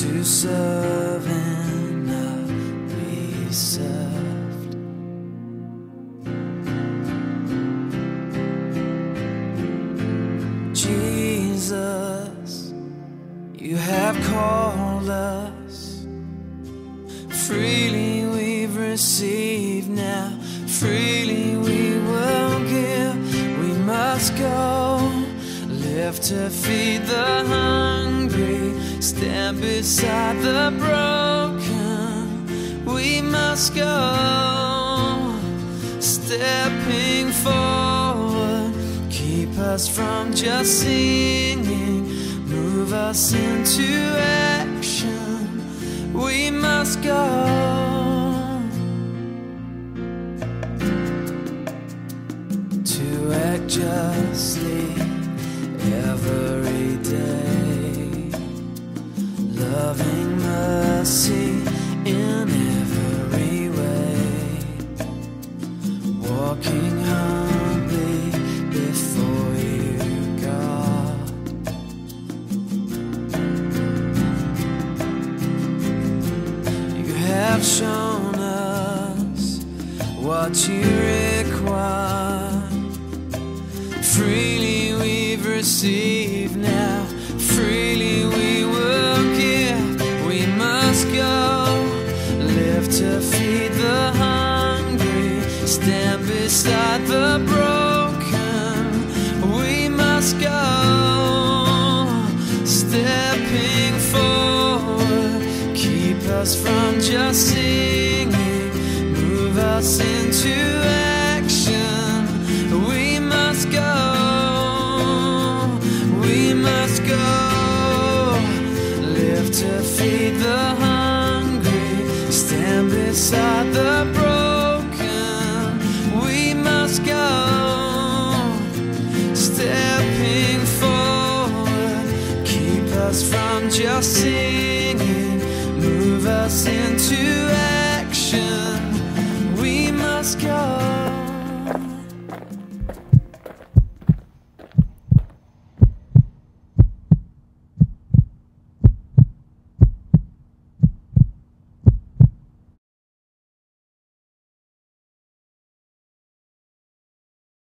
to serve and not be served. Jesus, you have called us. Freely we've received now, freely we will give. We must go, live to feed the hungry, stand beside the broken. We must go, stepping forward, keep us from just singing, move us into action. We must go. Have shown us what you require. Freely we've received now, freely we will give. We must go, live to feed the hungry, stand beside the broken. Us from just singing, move us into action. We must go, we must go, live to feed the hungry, stand beside the broken. We must go, stepping forward, keep us from just singing, us into